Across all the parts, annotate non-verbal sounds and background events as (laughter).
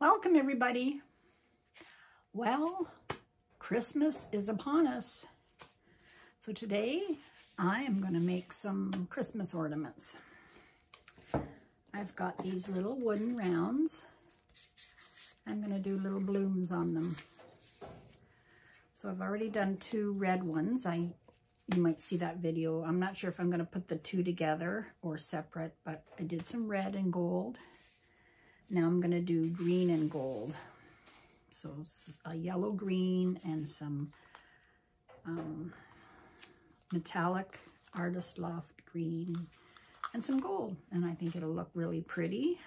Welcome, everybody. Well, Christmas is upon us. So today I am going to make some Christmas ornaments. I've got these little wooden rounds. I'm going to do little blooms on them. So I've already done two red ones. I You might see that video. I'm not sure if I'm going to put the two together or separate, but I did some red and gold. Now I'm going to do green and gold. So a yellow green and some um, metallic Artist Loft green and some gold. And I think it'll look really pretty.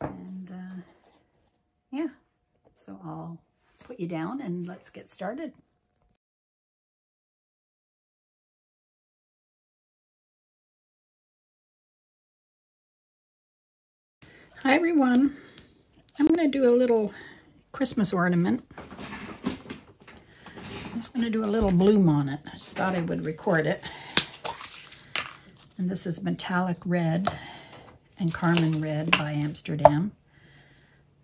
And uh, yeah, so I'll put you down and let's get started. Hi everyone. I'm going to do a little Christmas ornament. I'm just going to do a little bloom on it. I just thought I would record it. And this is Metallic Red and Carmen Red by Amsterdam.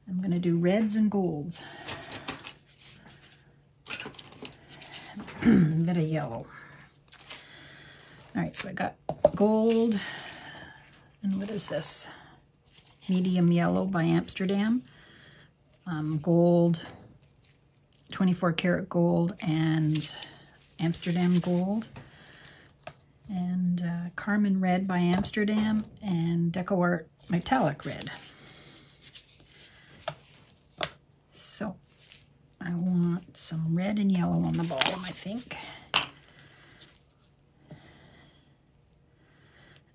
I'm going to do reds and golds. (clears throat) a bit of yellow. All right, so I got gold. And what is this? Medium yellow by Amsterdam, um, gold, 24 karat gold, and Amsterdam gold, and uh, Carmine Red by Amsterdam, and DecoArt Metallic Red. So I want some red and yellow on the bottom, I think.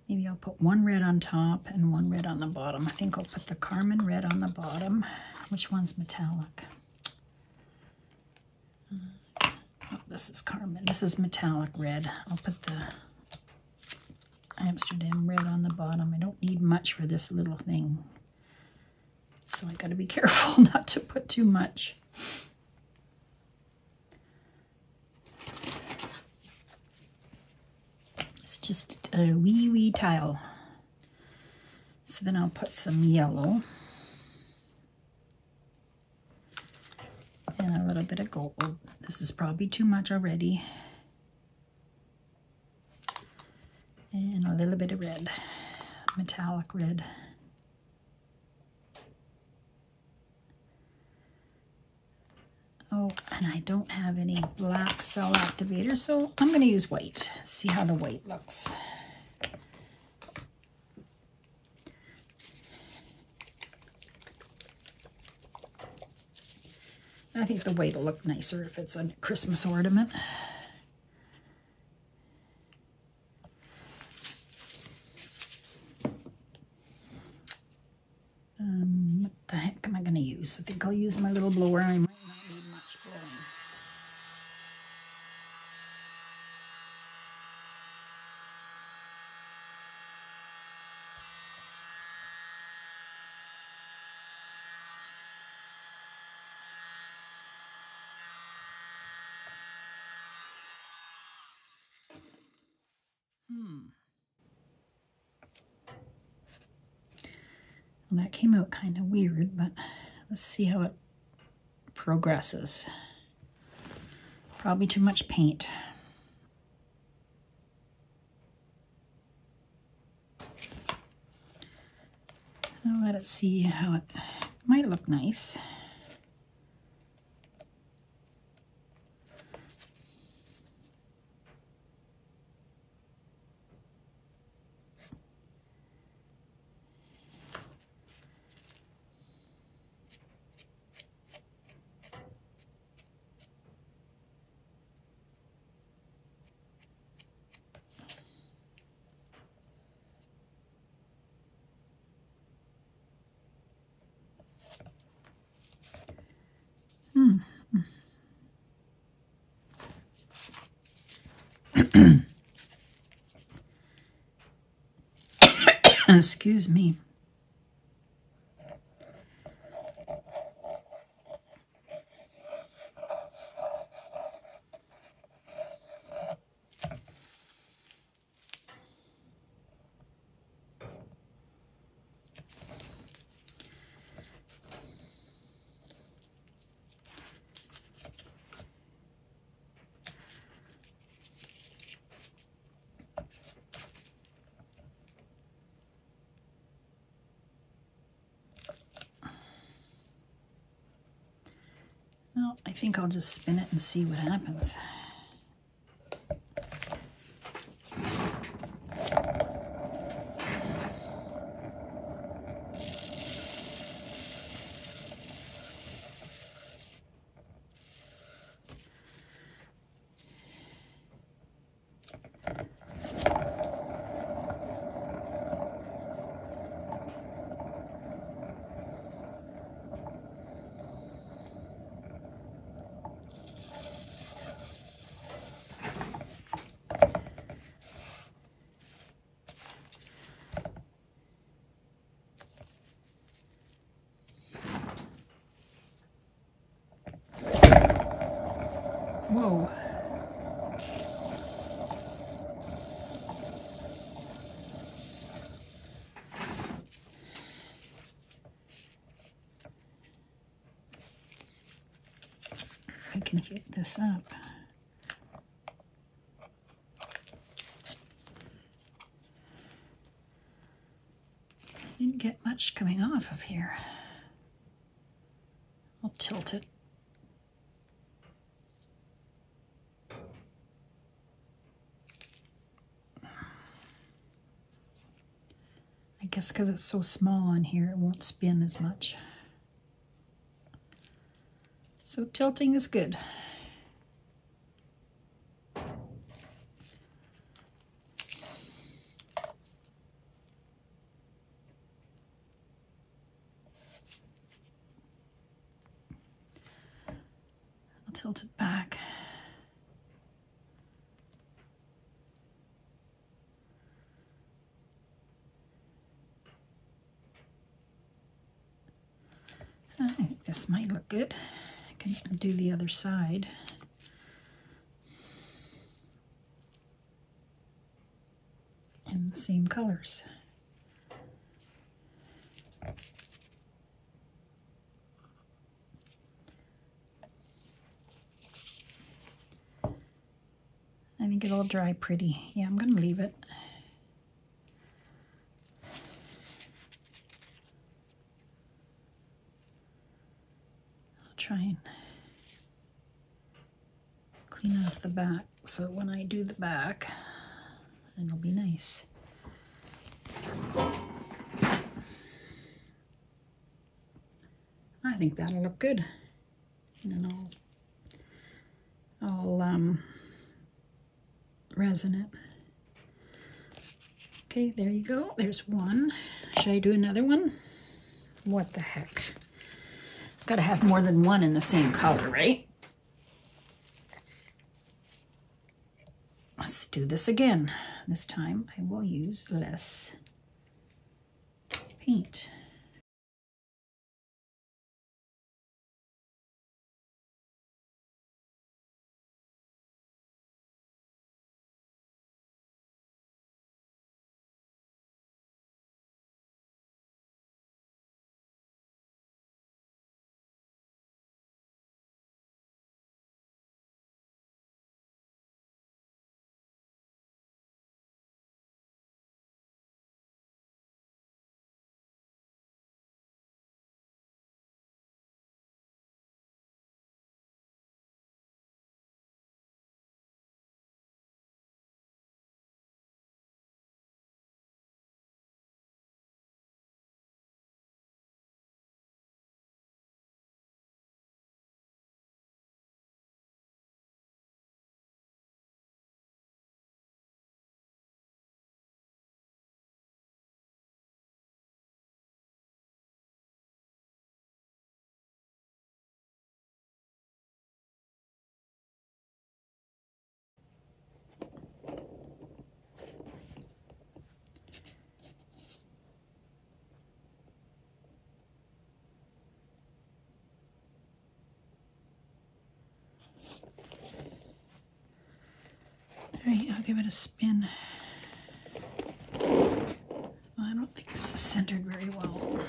Maybe I'll put one red on top and one red on the bottom. I think I'll put the Carmen red on the bottom. Which one's metallic? Oh, this is Carmen. This is metallic red. I'll put the Amsterdam red on the bottom. I don't need much for this little thing. So I got to be (laughs) careful not to put too much. Just a wee, wee tile. So then I'll put some yellow. And a little bit of gold. Oh, this is probably too much already. And a little bit of red, metallic red. Oh, and I don't have any black cell activator, so I'm going to use white. See how the white looks. I think the white will look nicer if it's a Christmas ornament. Um, what the heck am I going to use? I think I'll use my little blower. I might Hmm. Well, that came out kind of weird, but let's see how it progresses. Probably too much paint. I'll let it see how it might look nice. (coughs) Excuse me. I think I'll just spin it and see what happens. Whoa. I can hit this up. Didn't get much coming off of here. I'll tilt it. Guess because it's so small on here, it won't spin as much. So tilting is good. I'll tilt it back. I think this might look good. I can do the other side. In the same colors. I think it'll dry pretty. Yeah, I'm going to leave it. Try and clean off the back so when I do the back, it'll be nice. I think that'll look good. And then I'll, I'll um, resin it. Okay, there you go. There's one. Should I do another one? What the heck? Gotta have more than one in the same color, right? Let's do this again. This time I will use less paint. Right, I'll give it a spin. I don't think this is centered very well.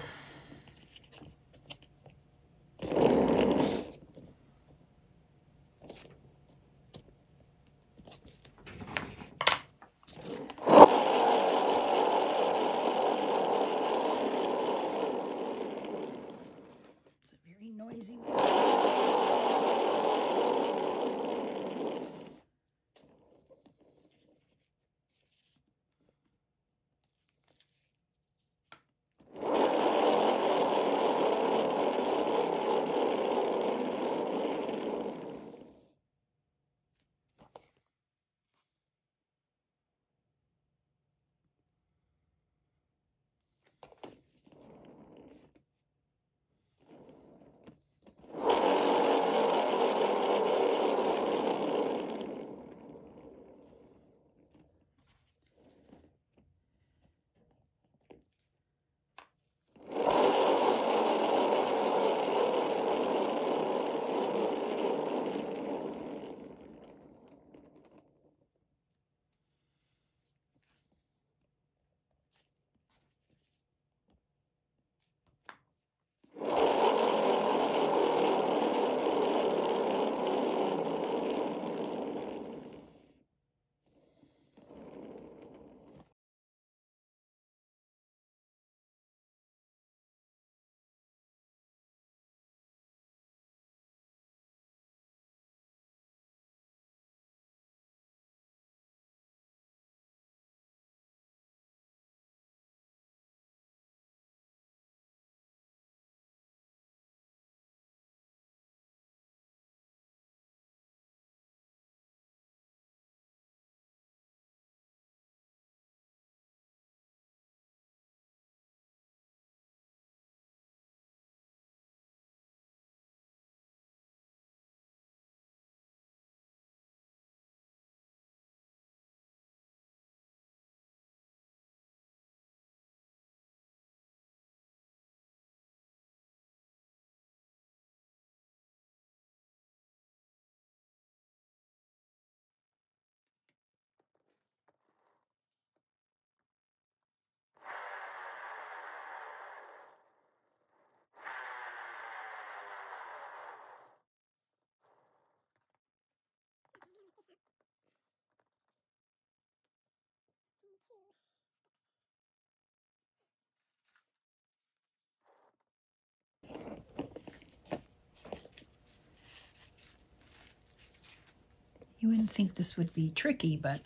You wouldn't think this would be tricky, but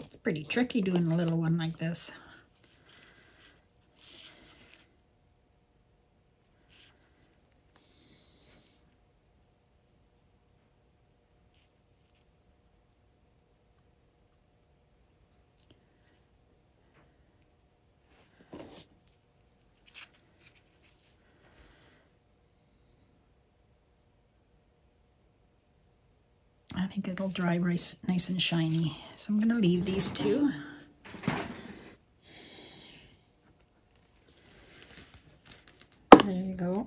it's pretty tricky doing a little one like this. I think it'll dry nice, nice and shiny. So I'm going to leave these two. There you go.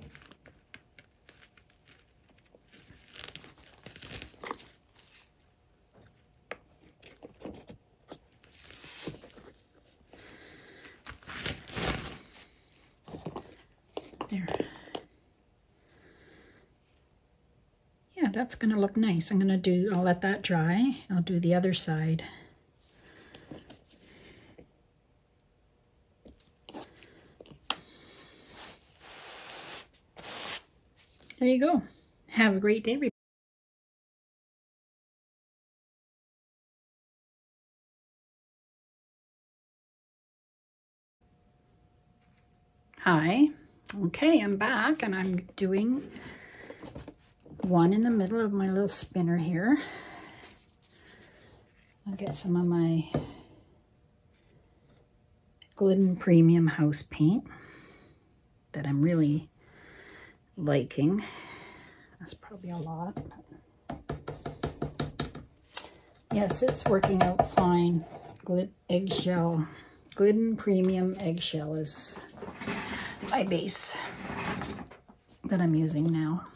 There. Yeah, that's going to look nice. I'm going to do, I'll let that dry. I'll do the other side. There you go. Have a great day, everybody. Hi. Okay, I'm back and I'm doing one in the middle of my little spinner here. I'll get some of my Glidden Premium House Paint that I'm really liking. That's probably a lot. Yes, it's working out fine. Glid eggshell. Glidden Premium Eggshell is my base that I'm using now.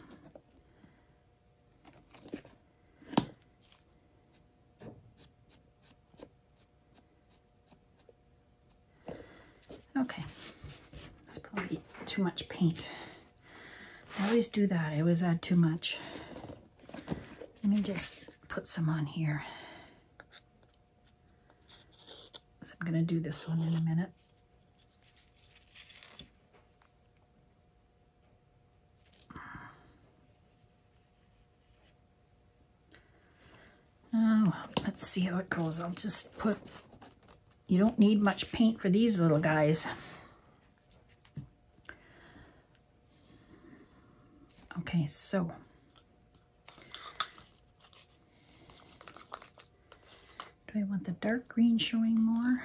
Okay, that's probably too much paint. I always do that. I always add too much. Let me just put some on here. So I'm going to do this one in a minute. Oh, let's see how it goes. I'll just put, you don't need much paint for these little guys. Okay, so do I want the dark green showing more?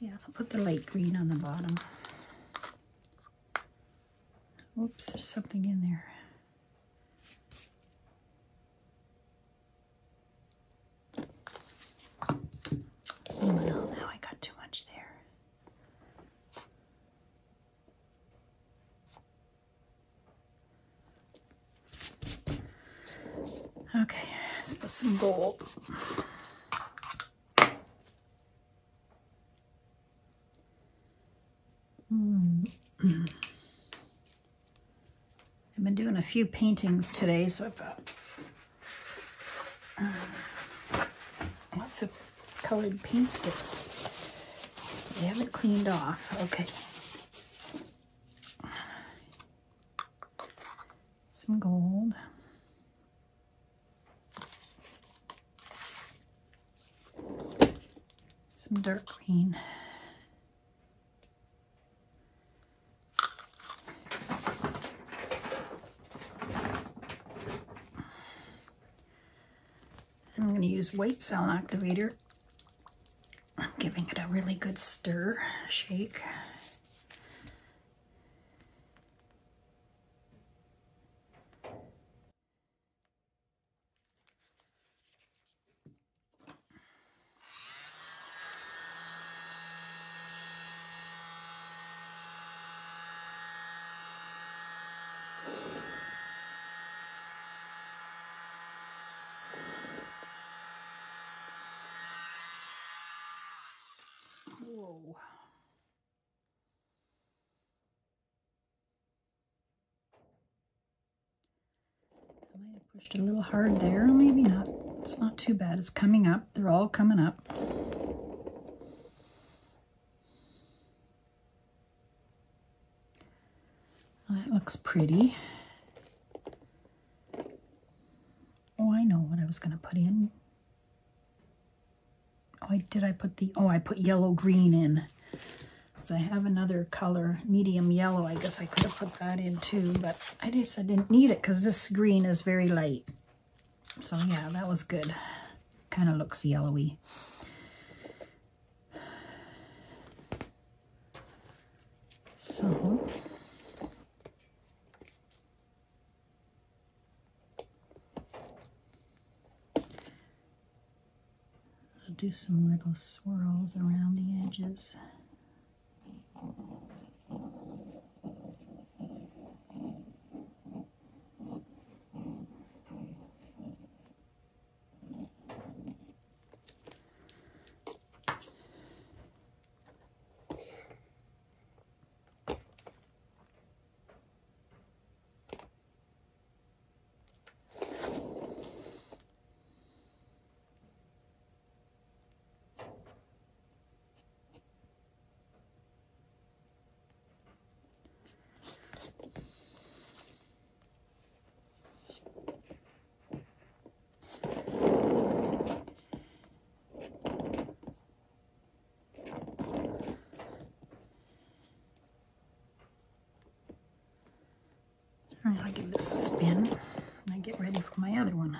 Yeah, I'll put the light green on the bottom. Oops, there's something in there. Oh, well, now I got too much there. Okay, let's put. Mm. I've been doing a few paintings today, so I've got uh, lots of colored paint sticks. They haven't cleaned off. Okay. Some gold. Green. I'm going to use white cell activator. I'm giving it a really good stir, shake. Whoa. I might have pushed it a little hard there, maybe not. It's not too bad. It's coming up. They're all coming up. That looks pretty. Did I put the, oh, I put yellow green in. So I have another color, medium yellow. I guess I could have put that in too, but I just, I didn't need it because this green is very light. So yeah, that was good. Kind of looks yellowy. So do some little swirls around the edges. Right, I'll give this a spin and I get ready for my other one.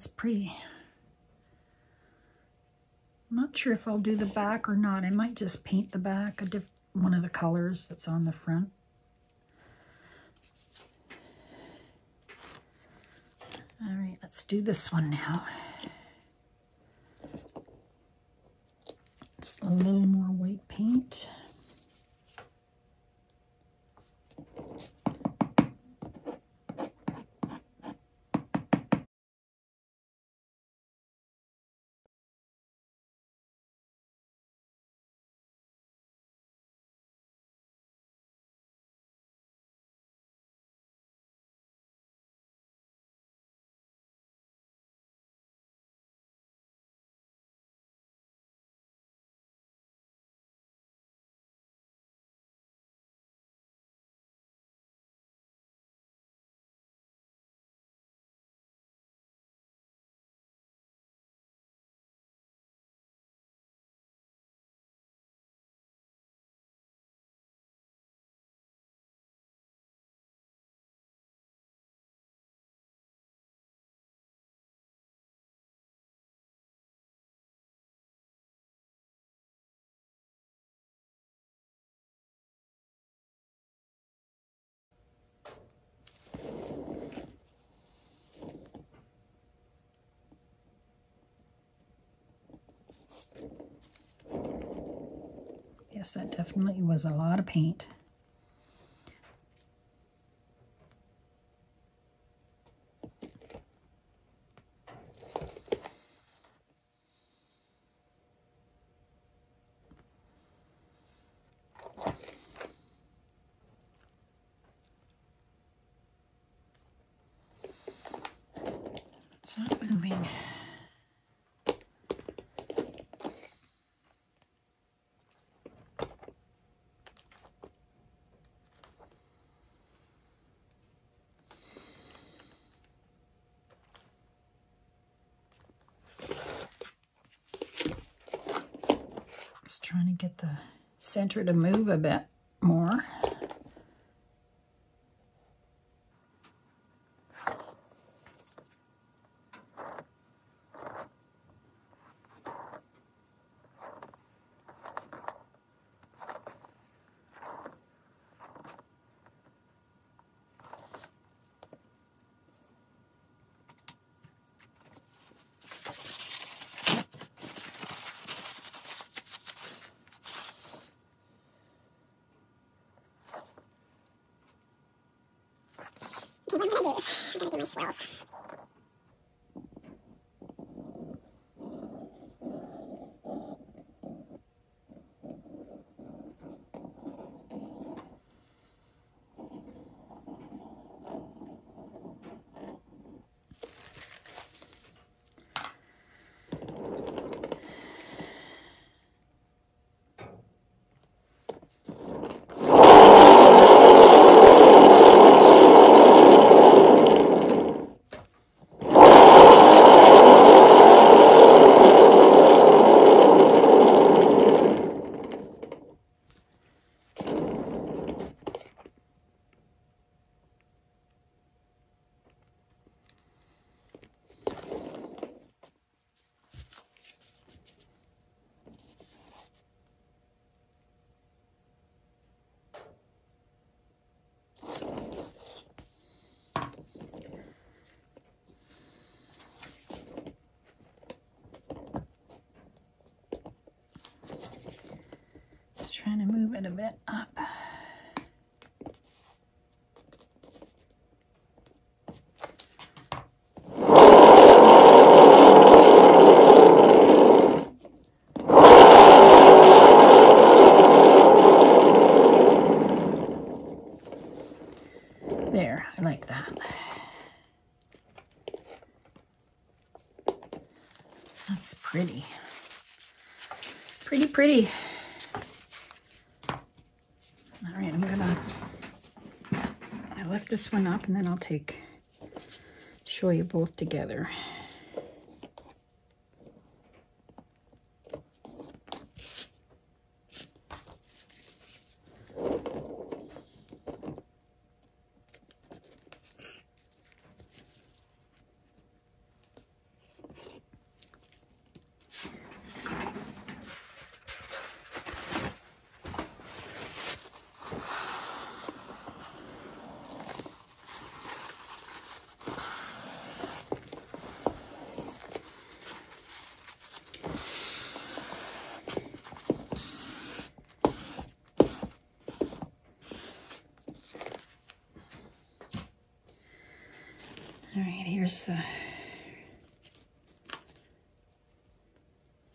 That's pretty. I'm not sure if I'll do the back or not. I might just paint the back a diff one of the colors that's on the front. All right, let's do this one now. It's a little more white paint. Yes, that definitely was a lot of paint. It's not moving. Just trying to get the center to move a bit more. Trying to move it a bit up. There, I like that. That's pretty. Pretty, pretty. All right, I'm gonna, I left this one up and then I'll take, show you both together. All right, here's the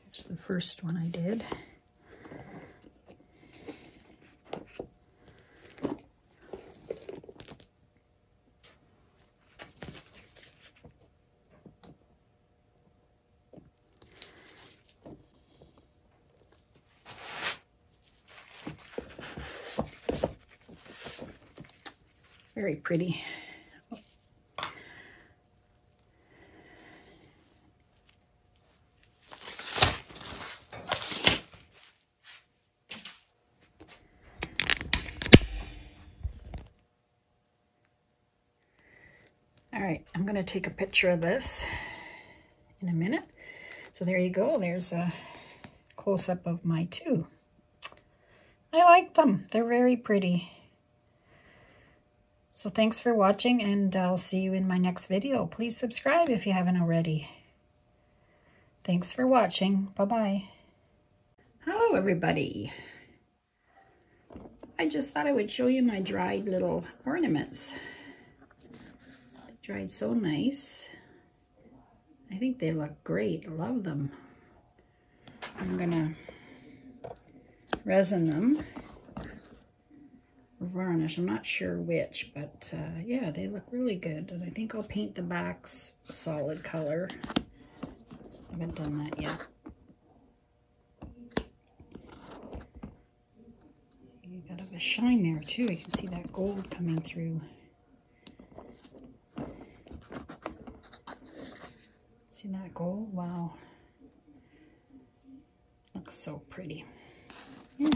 here's the first one I did. Very pretty. All right, I'm gonna take a picture of this in a minute. So there you go, there's a close-up of my two. I like them, they're very pretty. So thanks for watching and I'll see you in my next video. Please subscribe if you haven't already. Thanks for watching, bye-bye. Hello everybody. I just thought I would show you my dried little ornaments dried so nice. I think they look great. Love them. I'm gonna resin them varnish. I'm not sure which, but uh, yeah, they look really good. And I think I'll paint the backs solid color. I haven't done that yet. You got a shine there too. You can see that gold coming through. See that gold? Wow. Looks so pretty. Yeah.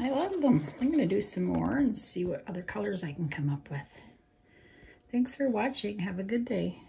I love them. I'm going to do some more and see what other colors I can come up with. Thanks for watching. Have a good day.